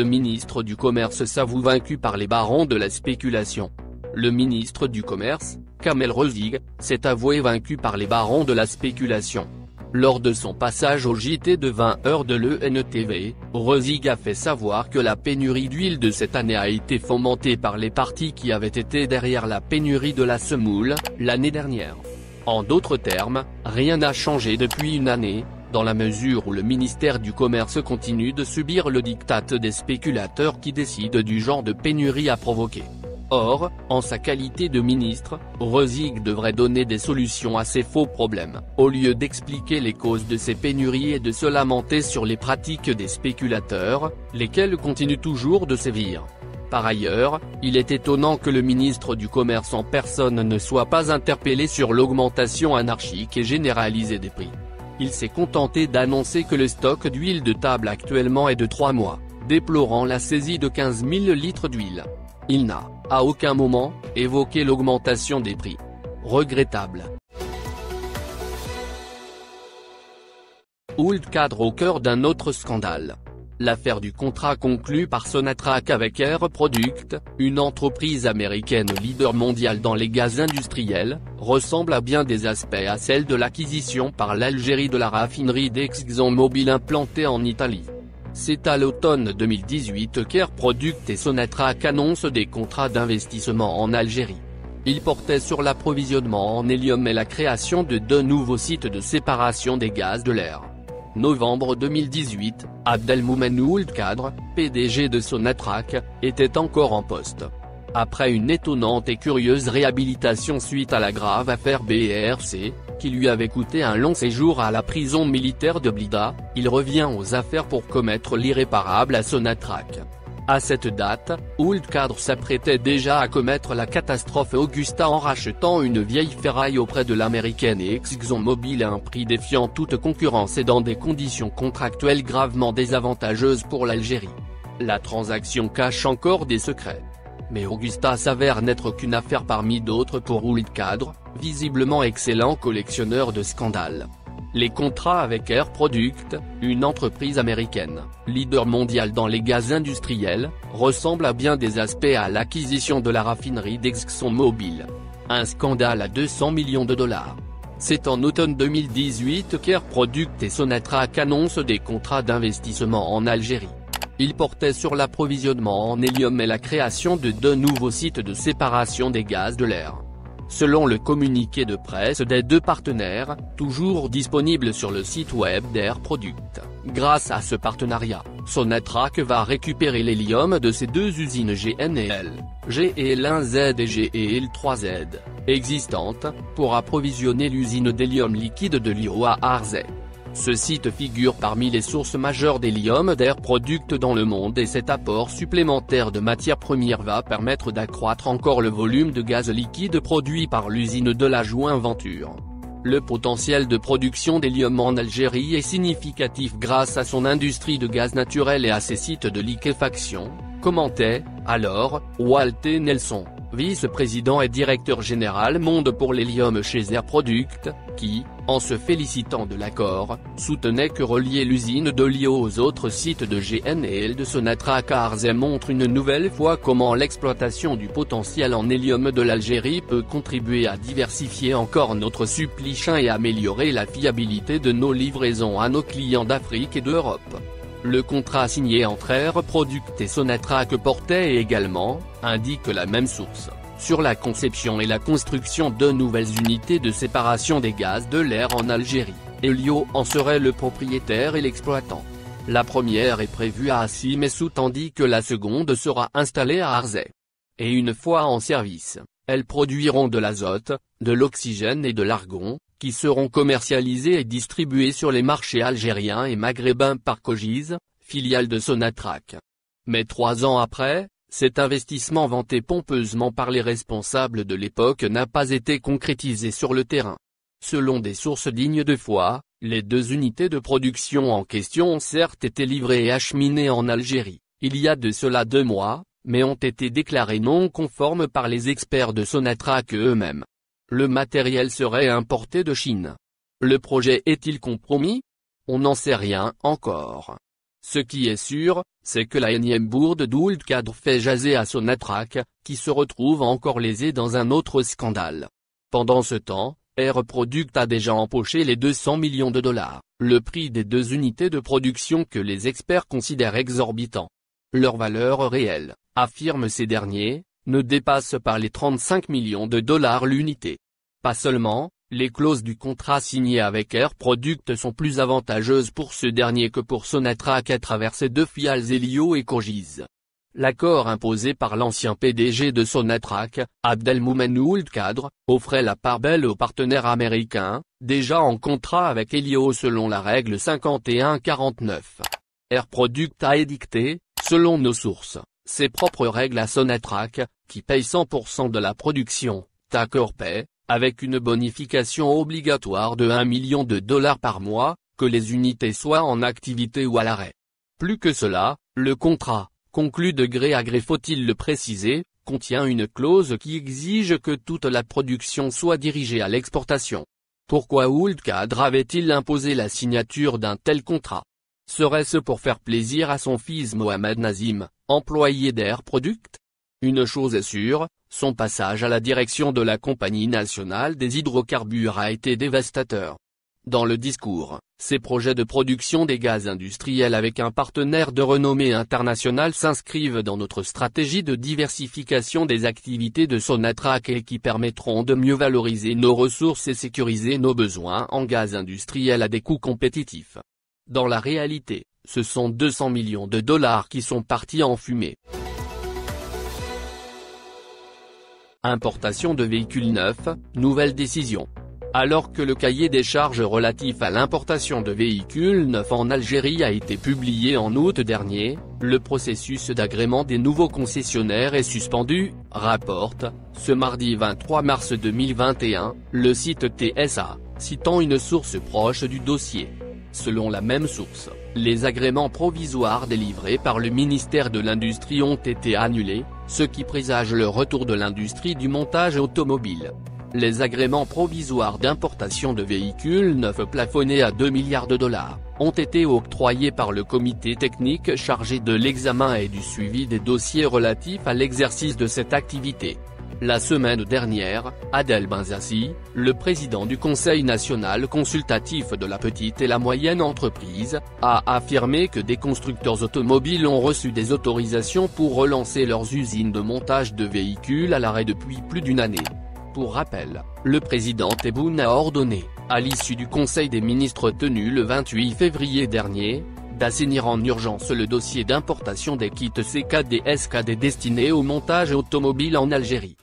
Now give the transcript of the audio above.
Le ministre du Commerce s'avoue vaincu par les barons de la spéculation. Le ministre du Commerce, Kamel Rezig, s'est avoué vaincu par les barons de la spéculation. Lors de son passage au JT de 20 heures de l'ENTV, Rezig a fait savoir que la pénurie d'huile de cette année a été fomentée par les partis qui avaient été derrière la pénurie de la semoule, l'année dernière. En d'autres termes, rien n'a changé depuis une année, dans la mesure où le ministère du Commerce continue de subir le diktat des spéculateurs qui décident du genre de pénurie à provoquer. Or, en sa qualité de ministre, Rezig devrait donner des solutions à ces faux problèmes, au lieu d'expliquer les causes de ces pénuries et de se lamenter sur les pratiques des spéculateurs, lesquels continuent toujours de sévir. Par ailleurs, il est étonnant que le ministre du Commerce en personne ne soit pas interpellé sur l'augmentation anarchique et généralisée des prix. Il s'est contenté d'annoncer que le stock d'huile de table actuellement est de 3 mois, déplorant la saisie de 15 000 litres d'huile. Il n'a, à aucun moment, évoqué l'augmentation des prix. Regrettable. Old cadre au cœur d'un autre scandale. L'affaire du contrat conclu par Sonatrach avec Air Product, une entreprise américaine leader mondial dans les gaz industriels, ressemble à bien des aspects à celle de l'acquisition par l'Algérie de la raffinerie d'ExxonMobil implantée en Italie. C'est à l'automne 2018 qu'Air Product et Sonatrach annoncent des contrats d'investissement en Algérie. Ils portaient sur l'approvisionnement en hélium et la création de deux nouveaux sites de séparation des gaz de l'air. Novembre 2018, Abdelmoumen Ould Cadre, PDG de Sonatrach, était encore en poste. Après une étonnante et curieuse réhabilitation suite à la grave affaire BRC, qui lui avait coûté un long séjour à la prison militaire de Blida, il revient aux affaires pour commettre l'irréparable à Sonatrach. À cette date, Ould Cadre s'apprêtait déjà à commettre la catastrophe Augusta en rachetant une vieille ferraille auprès de l'américaine ExxonMobil à un prix défiant toute concurrence et dans des conditions contractuelles gravement désavantageuses pour l'Algérie. La transaction cache encore des secrets. Mais Augusta s'avère n'être qu'une affaire parmi d'autres pour Ould Cadre, visiblement excellent collectionneur de scandales. Les contrats avec Air Product, une entreprise américaine, leader mondial dans les gaz industriels, ressemblent à bien des aspects à l'acquisition de la raffinerie d'ExxonMobil. Un scandale à 200 millions de dollars. C'est en automne 2018 qu'Air Product et Sonatrach annoncent des contrats d'investissement en Algérie. Ils portaient sur l'approvisionnement en hélium et la création de deux nouveaux sites de séparation des gaz de l'air selon le communiqué de presse des deux partenaires, toujours disponible sur le site web d'Air Product. Grâce à ce partenariat, Sonatrach va récupérer l'hélium de ces deux usines GNL, GEL1Z et GEL3Z, existantes, pour approvisionner l'usine d'hélium liquide de Lio à Arzay. Ce site figure parmi les sources majeures d'hélium d'air product dans le monde et cet apport supplémentaire de matières premières va permettre d'accroître encore le volume de gaz liquide produit par l'usine de la Joinventure. Le potentiel de production d'hélium en Algérie est significatif grâce à son industrie de gaz naturel et à ses sites de liquéfaction, commentait, alors, Walter Nelson vice-président et directeur général monde pour l'hélium chez Air Product, qui, en se félicitant de l'accord, soutenait que relier l'usine de Lio aux autres sites de GNL de Sonatra Carzay montre une nouvelle fois comment l'exploitation du potentiel en hélium de l'Algérie peut contribuer à diversifier encore notre supply chain et améliorer la fiabilité de nos livraisons à nos clients d'Afrique et d'Europe. Le contrat signé entre Air Product et Sonatrach portait également, indique la même source, sur la conception et la construction de nouvelles unités de séparation des gaz de l'air en Algérie. Elio en serait le propriétaire et l'exploitant. La première est prévue à Assimessou tandis que la seconde sera installée à Arzay. Et une fois en service, elles produiront de l'azote, de l'oxygène et de l'argon, qui seront commercialisés et distribués sur les marchés algériens et maghrébins par Cogiz, filiale de Sonatrach. Mais trois ans après, cet investissement vanté pompeusement par les responsables de l'époque n'a pas été concrétisé sur le terrain. Selon des sources dignes de foi, les deux unités de production en question ont certes été livrées et acheminées en Algérie, il y a de cela deux mois, mais ont été déclarées non conformes par les experts de Sonatrach eux-mêmes. Le matériel serait importé de Chine. Le projet est-il compromis? On n'en sait rien encore. Ce qui est sûr, c'est que la énième bourde d'Ould Cadre fait jaser à Sonatrach, qui se retrouve encore lésé dans un autre scandale. Pendant ce temps, Air Product a déjà empoché les 200 millions de dollars, le prix des deux unités de production que les experts considèrent exorbitant. Leur valeur réelle, affirment ces derniers, ne dépasse pas les 35 millions de dollars l'unité. Pas seulement, les clauses du contrat signé avec Air Product sont plus avantageuses pour ce dernier que pour Sonatrach à travers ses deux fiales Elio et Cogiz. L'accord imposé par l'ancien PDG de Sonatrach, Abdelmoumen Ould Kadr, offrait la part belle aux partenaires américains, déjà en contrat avec Elio selon la règle 5149. Air Product a édicté, selon nos sources, ses propres règles à Sonatrach, qui paye 100% de la production, Tacor paie, avec une bonification obligatoire de 1 million de dollars par mois, que les unités soient en activité ou à l'arrêt. Plus que cela, le contrat, conclu de gré à gré faut-il le préciser, contient une clause qui exige que toute la production soit dirigée à l'exportation. Pourquoi Ould Cadre avait-il imposé la signature d'un tel contrat? Serait-ce pour faire plaisir à son fils Mohamed Nazim, employé d'Air Product Une chose est sûre, son passage à la direction de la Compagnie nationale des hydrocarbures a été dévastateur. Dans le discours, ces projets de production des gaz industriels avec un partenaire de renommée internationale s'inscrivent dans notre stratégie de diversification des activités de Sonatrach et qui permettront de mieux valoriser nos ressources et sécuriser nos besoins en gaz industriel à des coûts compétitifs. Dans la réalité, ce sont 200 millions de dollars qui sont partis en fumée. Importation de véhicules neufs, nouvelle décision. Alors que le cahier des charges relatif à l'importation de véhicules neufs en Algérie a été publié en août dernier, le processus d'agrément des nouveaux concessionnaires est suspendu, rapporte, ce mardi 23 mars 2021, le site TSA, citant une source proche du dossier. Selon la même source, les agréments provisoires délivrés par le ministère de l'Industrie ont été annulés, ce qui présage le retour de l'industrie du montage automobile. Les agréments provisoires d'importation de véhicules neufs plafonnés à 2 milliards de dollars, ont été octroyés par le comité technique chargé de l'examen et du suivi des dossiers relatifs à l'exercice de cette activité. La semaine dernière, Adel Benzassi, le président du Conseil national consultatif de la petite et la moyenne entreprise, a affirmé que des constructeurs automobiles ont reçu des autorisations pour relancer leurs usines de montage de véhicules à l'arrêt depuis plus d'une année. Pour rappel, le président Tebboune a ordonné, à l'issue du Conseil des ministres tenu le 28 février dernier, d'assainir en urgence le dossier d'importation des kits CKD SKD destinés au montage automobile en Algérie.